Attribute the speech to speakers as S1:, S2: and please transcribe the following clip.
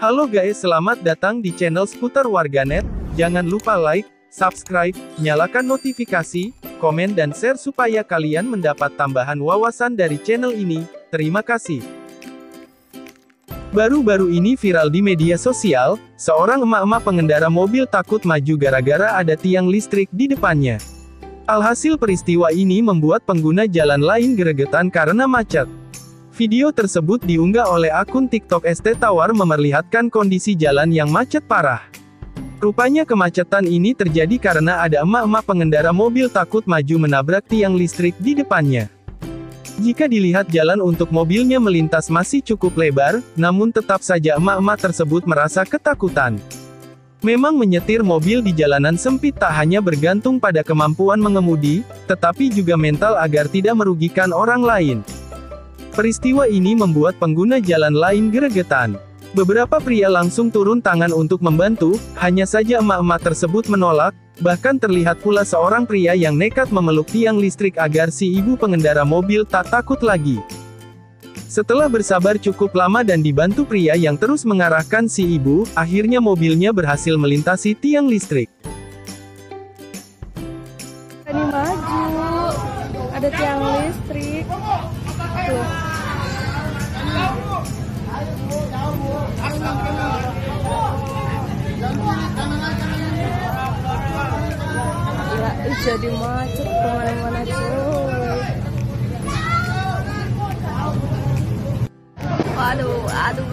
S1: Halo guys, selamat datang di channel seputar warganet. Jangan lupa like, subscribe, nyalakan notifikasi, komen dan share supaya kalian mendapat tambahan wawasan dari channel ini. Terima kasih. Baru-baru ini viral di media sosial, seorang emak-emak pengendara mobil takut maju gara-gara ada tiang listrik di depannya. Alhasil peristiwa ini membuat pengguna jalan lain geregetan karena macet. Video tersebut diunggah oleh akun TikTok ST Tawar memperlihatkan kondisi jalan yang macet parah. Rupanya kemacetan ini terjadi karena ada emak-emak pengendara mobil takut maju menabrak tiang listrik di depannya. Jika dilihat jalan untuk mobilnya melintas masih cukup lebar, namun tetap saja emak-emak tersebut merasa ketakutan. Memang menyetir mobil di jalanan sempit tak hanya bergantung pada kemampuan mengemudi, tetapi juga mental agar tidak merugikan orang lain. Peristiwa ini membuat pengguna jalan lain geregetan. Beberapa pria langsung turun tangan untuk membantu, hanya saja emak-emak tersebut menolak, bahkan terlihat pula seorang pria yang nekat memeluk tiang listrik agar si ibu pengendara mobil tak takut lagi. Setelah bersabar cukup lama dan dibantu pria yang terus mengarahkan si ibu, akhirnya mobilnya berhasil melintasi tiang listrik.
S2: Ini maju, ada tiang listrik. Gitu. Ya, jadi macet ke mana-mana cuy. Aduh, aduh.